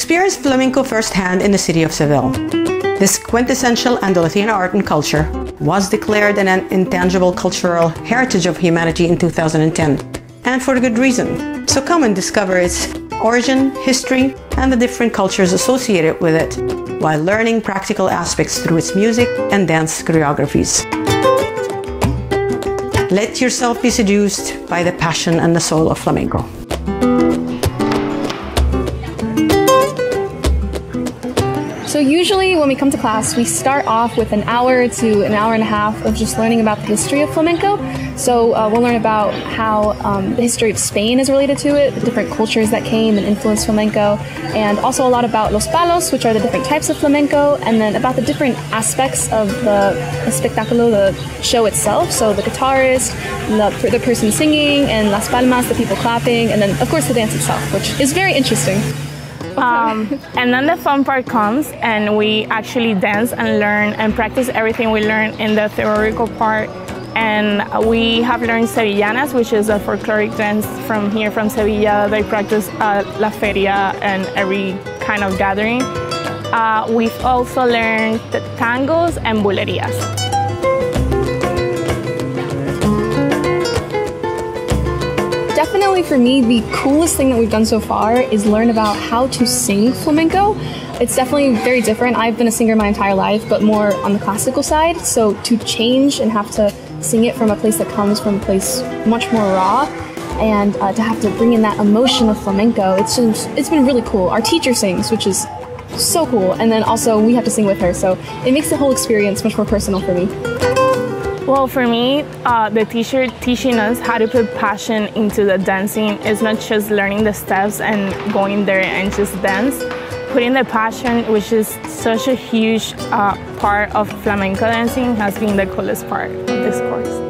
experienced flamenco firsthand in the city of Seville. This quintessential Andalusian art and culture was declared an intangible cultural heritage of humanity in 2010, and for a good reason. So come and discover its origin, history, and the different cultures associated with it, while learning practical aspects through its music and dance choreographies. Let yourself be seduced by the passion and the soul of flamenco. So usually when we come to class, we start off with an hour to an hour and a half of just learning about the history of flamenco. So uh, we'll learn about how um, the history of Spain is related to it, the different cultures that came and influenced flamenco, and also a lot about los palos, which are the different types of flamenco, and then about the different aspects of the, spectaculo, the show itself. So the guitarist, the, the person singing, and las palmas, the people clapping, and then of course the dance itself, which is very interesting. Um, and then the fun part comes, and we actually dance and learn and practice everything we learn in the theoretical part. And we have learned Sevillanas, which is a folkloric dance from here, from Sevilla. They practice at La Feria and every kind of gathering. Uh, we've also learned tangos and bulerias. Definitely for me, the coolest thing that we've done so far is learn about how to sing flamenco. It's definitely very different. I've been a singer my entire life, but more on the classical side. So to change and have to sing it from a place that comes from a place much more raw and uh, to have to bring in that emotion of flamenco, it's just, it's been really cool. Our teacher sings, which is so cool, and then also we have to sing with her, so it makes the whole experience much more personal for me. Well, for me, uh, the teacher teaching us how to put passion into the dancing is not just learning the steps and going there and just dance. Putting the passion, which is such a huge uh, part of flamenco dancing, has been the coolest part of this course.